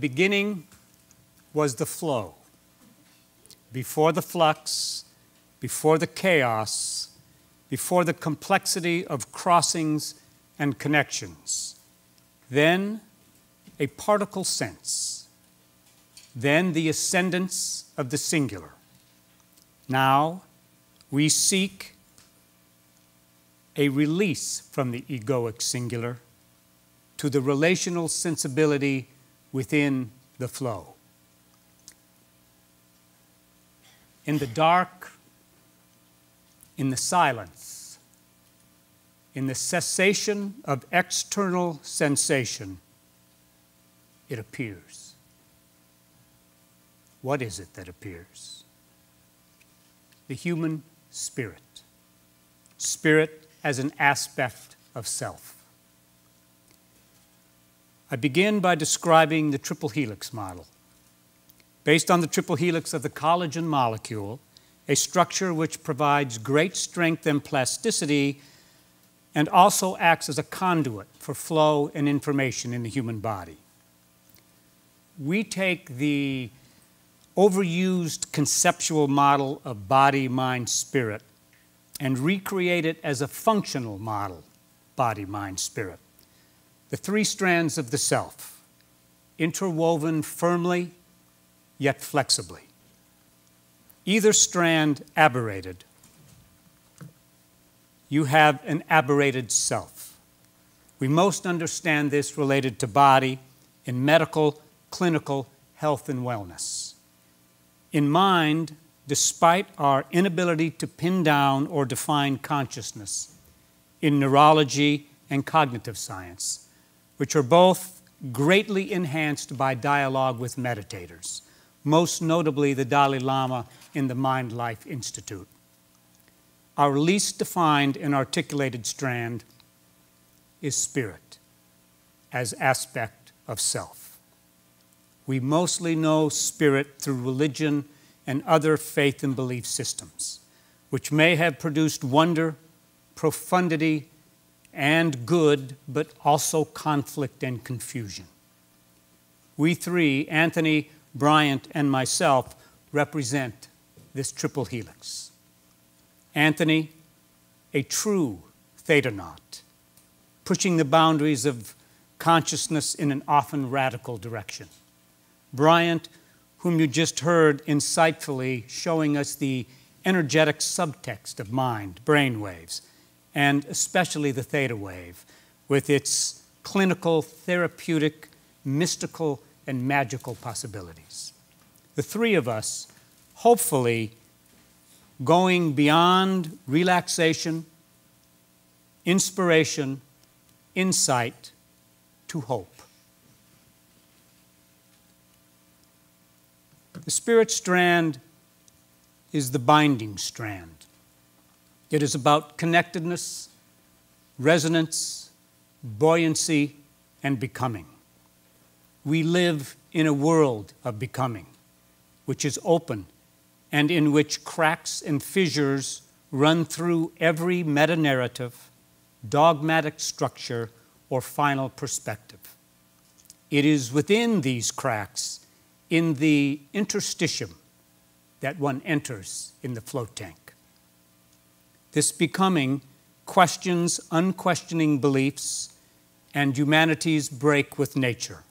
Beginning was the flow. Before the flux, before the chaos, before the complexity of crossings and connections. Then a particle sense. Then the ascendance of the singular. Now we seek a release from the egoic singular to the relational sensibility within the flow. In the dark, in the silence, in the cessation of external sensation, it appears. What is it that appears? The human spirit. Spirit as an aspect of self. I begin by describing the triple helix model. Based on the triple helix of the collagen molecule, a structure which provides great strength and plasticity and also acts as a conduit for flow and information in the human body. We take the overused conceptual model of body, mind, spirit and recreate it as a functional model body, mind, spirit. The three strands of the self, interwoven firmly yet flexibly. Either strand aberrated, you have an aberrated self. We most understand this related to body in medical, clinical, health, and wellness. In mind, despite our inability to pin down or define consciousness in neurology and cognitive science, which are both greatly enhanced by dialogue with meditators, most notably the Dalai Lama in the Mind Life Institute. Our least defined and articulated strand is spirit as aspect of self. We mostly know spirit through religion and other faith and belief systems, which may have produced wonder, profundity, and good, but also conflict and confusion. We three, Anthony, Bryant, and myself, represent this triple helix. Anthony, a true thetanaut, pushing the boundaries of consciousness in an often radical direction. Bryant, whom you just heard insightfully showing us the energetic subtext of mind, brain waves, and especially the theta wave, with its clinical, therapeutic, mystical, and magical possibilities. The three of us, hopefully, going beyond relaxation, inspiration, insight to hope. The spirit strand is the binding strand. It is about connectedness, resonance, buoyancy, and becoming. We live in a world of becoming, which is open and in which cracks and fissures run through every meta narrative, dogmatic structure, or final perspective. It is within these cracks in the interstitium that one enters in the float tank. This becoming questions unquestioning beliefs and humanity's break with nature.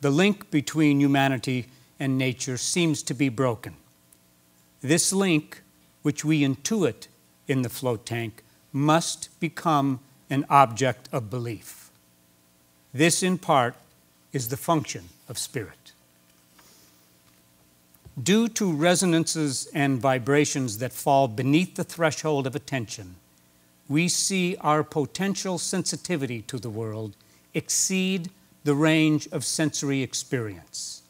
The link between humanity and nature seems to be broken. This link, which we intuit in the float tank, must become an object of belief. This, in part, is the function of spirit. Due to resonances and vibrations that fall beneath the threshold of attention, we see our potential sensitivity to the world exceed the range of sensory experience.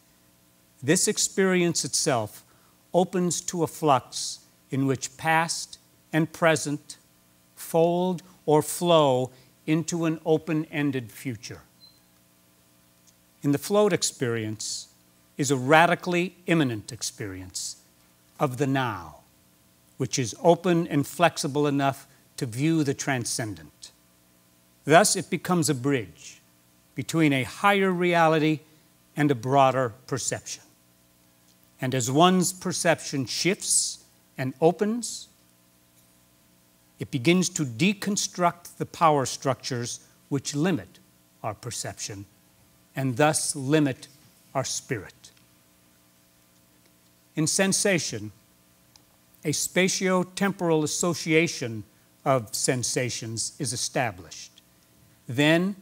This experience itself opens to a flux in which past and present fold or flow into an open ended future. In the float experience, is a radically immanent experience of the now, which is open and flexible enough to view the transcendent. Thus, it becomes a bridge between a higher reality and a broader perception. And as one's perception shifts and opens, it begins to deconstruct the power structures which limit our perception and thus limit our spirit. In sensation, a spatio-temporal association of sensations is established. Then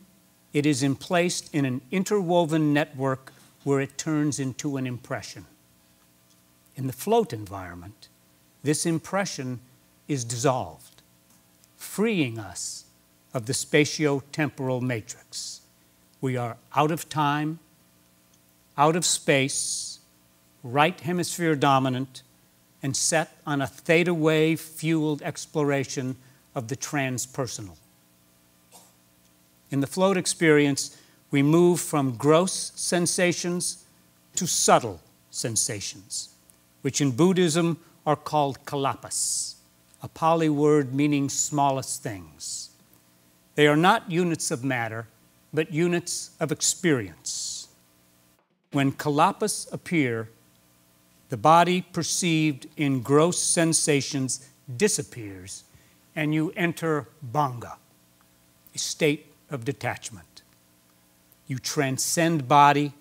it is emplaced in an interwoven network where it turns into an impression. In the float environment, this impression is dissolved, freeing us of the spatio-temporal matrix. We are out of time, out of space, right hemisphere dominant, and set on a theta wave fueled exploration of the transpersonal. In the float experience, we move from gross sensations to subtle sensations, which in Buddhism are called kalapas, a Pali word meaning smallest things. They are not units of matter, but units of experience. When kalapas appear, the body perceived in gross sensations disappears, and you enter bhanga, a state of detachment. You transcend body,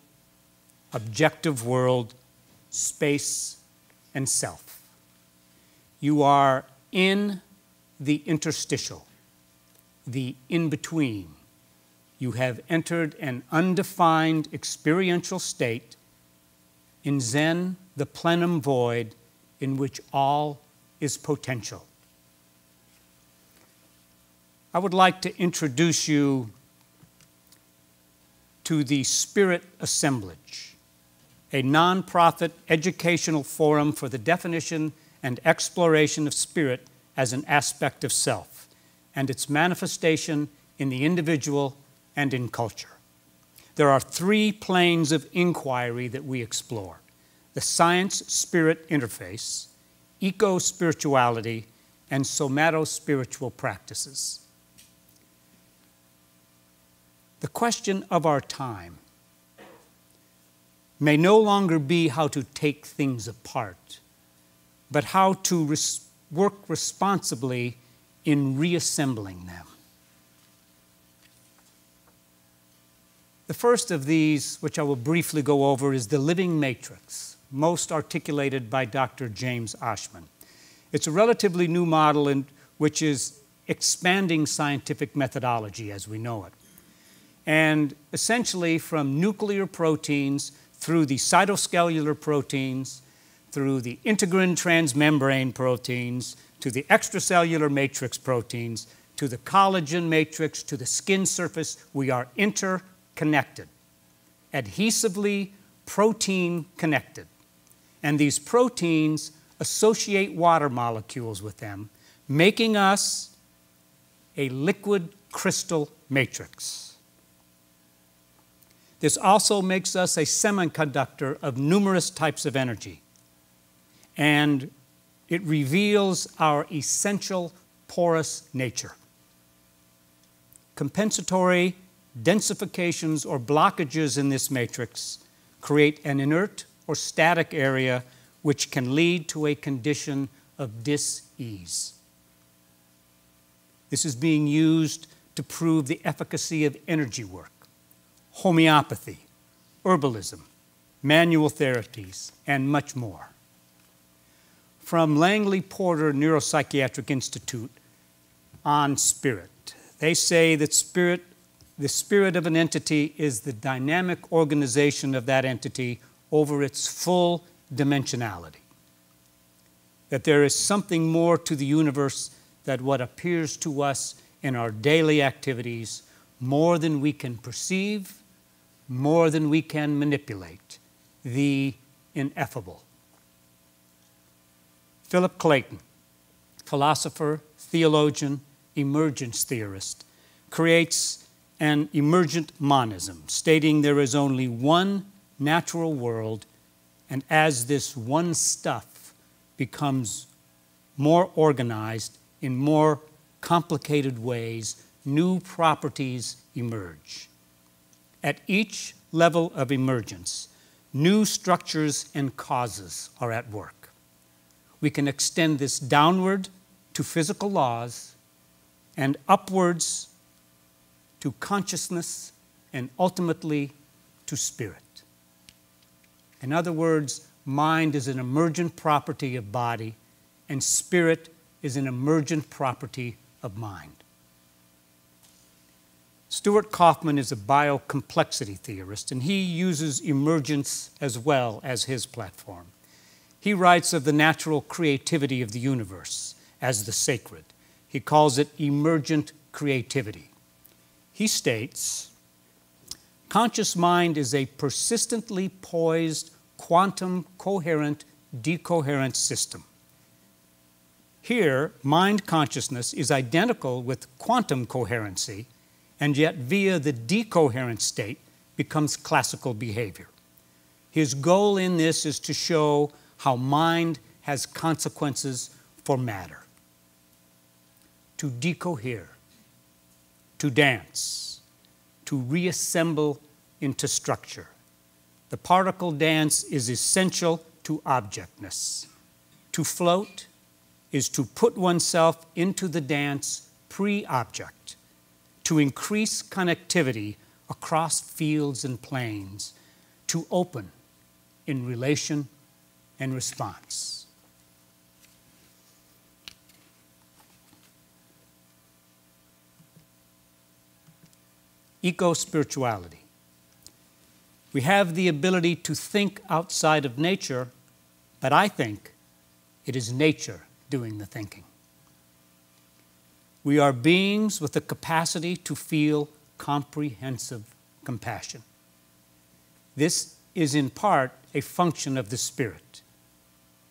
objective world, space, and self. You are in the interstitial, the in between. You have entered an undefined experiential state in Zen, the plenum void in which all is potential. I would like to introduce you to the Spirit Assemblage, a nonprofit educational forum for the definition and exploration of spirit as an aspect of self and its manifestation in the individual and in culture. There are three planes of inquiry that we explore the science spirit interface, eco spirituality, and somato spiritual practices. The question of our time may no longer be how to take things apart, but how to res- work responsibly in reassembling them. The first of these, which I will briefly go over, is the living matrix, most articulated by Dr. James Oschman. It's a relatively new model in, which is expanding scientific methodology as we know it and essentially from nuclear proteins through the cytoskeletal proteins, through the integrin transmembrane proteins, to the extracellular matrix proteins, to the collagen matrix, to the skin surface, we are interconnected, adhesively protein connected. And these proteins associate water molecules with them, making us a liquid crystal matrix. This also makes us a semiconductor of numerous types of energy. And it reveals our essential porous nature. Compensatory densifications or blockages in this matrix create an inert or static area which can lead to a condition of dis-ease. This is being used to prove the efficacy of energy work homeopathy, herbalism, manual therapies, and much more. From Langley Porter Neuropsychiatric Institute on spirit, they say that spirit, the spirit of an entity is the dynamic organization of that entity over its full dimensionality. That there is something more to the universe than what appears to us in our daily activities, more than we can perceive more than we can manipulate, the ineffable. Philip Clayton, philosopher, theologian, emergence theorist, creates an emergent monism, stating there is only one natural world, and as this one stuff becomes more organized in more complicated ways, new properties emerge. At each level of emergence, new structures and causes are at work. We can extend this downward to physical laws and upwards to consciousness and ultimately to spirit. In other words, mind is an emergent property of body, and spirit is an emergent property of mind. Stuart Kauffman is a biocomplexity theorist, and he uses emergence as well as his platform. He writes of the natural creativity of the universe as the sacred. He calls it emergent creativity. He states conscious mind is a persistently poised, quantum coherent, decoherent system. Here, mind consciousness is identical with quantum coherency, and yet via the decoherent state becomes classical behavior. His goal in this is to show how mind has consequences for matter. To decohere, to dance, to reassemble into structure. The particle dance is essential to objectness. To float is to put oneself into the dance pre object, to increase connectivity across fields and planes, to open in relation and response. Eco spirituality. We have the ability to think outside of nature, but I think it is nature doing the thinking. We are beings with the capacity to feel comprehensive compassion. This is in part a function of the Spirit,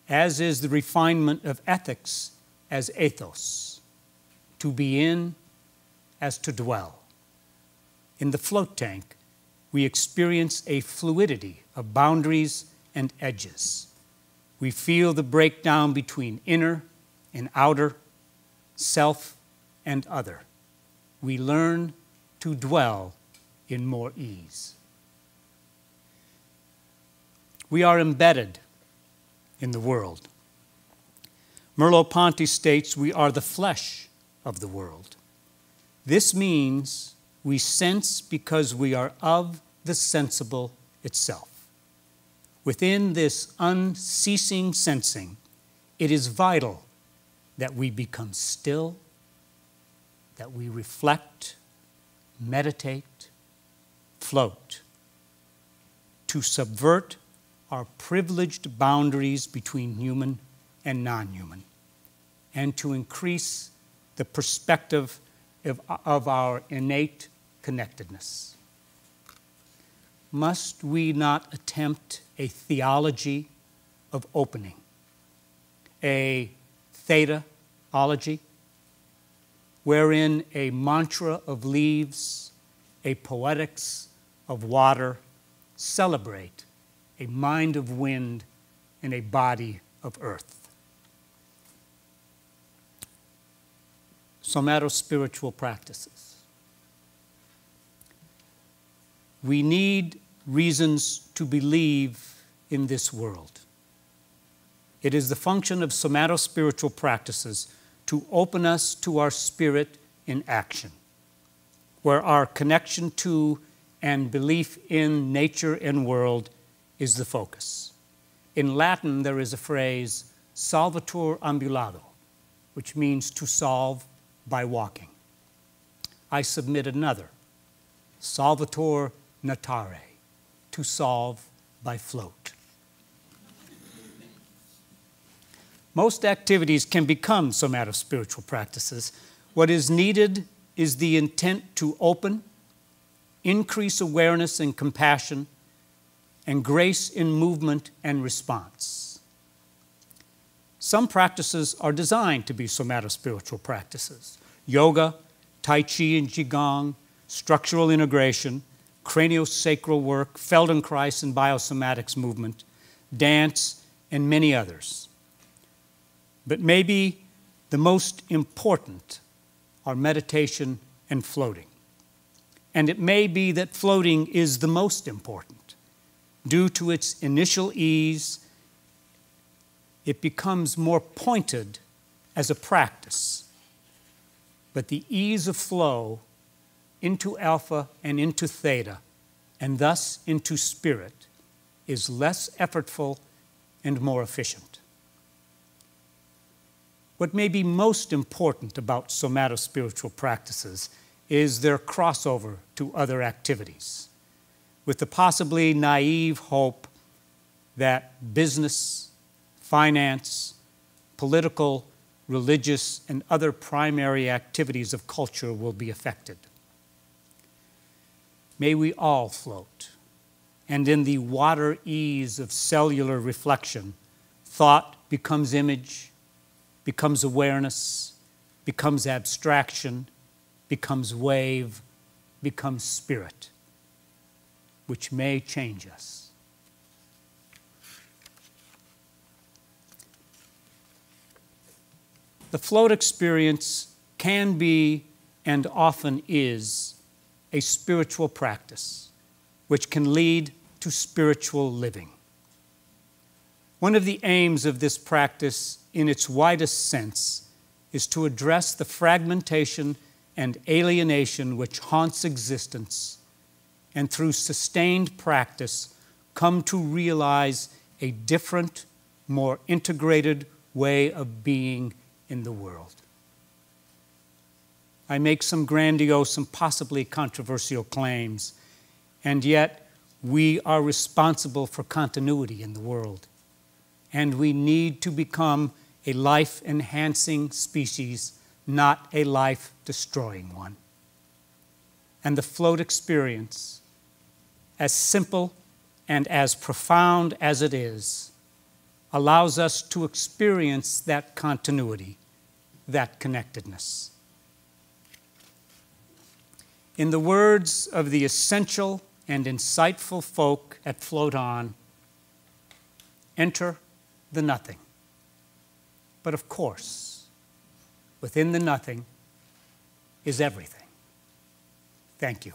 as is the refinement of ethics as ethos, to be in as to dwell. In the float tank, we experience a fluidity of boundaries and edges. We feel the breakdown between inner and outer, self and other. We learn to dwell in more ease. We are embedded in the world. Merleau-Ponty states we are the flesh of the world. This means we sense because we are of the sensible itself. Within this unceasing sensing, it is vital that we become still, that we reflect, meditate, float, to subvert our privileged boundaries between human and non human, and to increase the perspective of, of our innate connectedness. Must we not attempt a theology of opening, a thetaology, wherein a mantra of leaves, a poetics of water celebrate a mind of wind and a body of earth. Somato-spiritual practices. We need reasons to believe in this world. It is the function of somato-spiritual practices to open us to our spirit in action, where our connection to and belief in nature and world is the focus. In Latin, there is a phrase, solvitur ambulando, which means to solve by walking. I submit another, solvitur natare, to solve by float. Most activities can become somato-spiritual practices. What is needed is the intent to open, increase awareness and compassion, and grace in movement and response. Some practices are designed to be somato-spiritual practices. Yoga, Tai Chi and Qigong, structural integration, craniosacral work, Feldenkrais and biosomatics movement, dance, and many others. But maybe the most important are meditation and floating. and it may be that floating is the most important. Due to its initial ease, it becomes more pointed as a practice. But the ease of flow into alpha and into theta, and thus into spirit, is less effortful and more efficient. What may be most important about somatospiritual practices is their crossover to other activities, with the possibly naive hope that business, finance, political, religious, and other primary activities of culture will be affected. May we all float, and in the water ease of cellular reflection, thought becomes image, becomes awareness, becomes abstraction, becomes wave, becomes spirit, which may change us. The float experience can be and often is a spiritual practice which can lead to spiritual living. One of the aims of this practice, in its widest sense, is to address the fragmentation and alienation which haunts existence, and through sustained practice, come to realize a different, more integrated way of being in the world. I make some grandiose and possibly controversial claims, and yet we are responsible for continuity in the world. And we need to become a life enhancing species not a life destroying one. And the float experience, as simple and as profound as it is, allows us to experience that continuity, that connectedness. In the words of the essential and insightful folk at Float On, enter the nothing. But of course, within the nothing is everything. Thank you.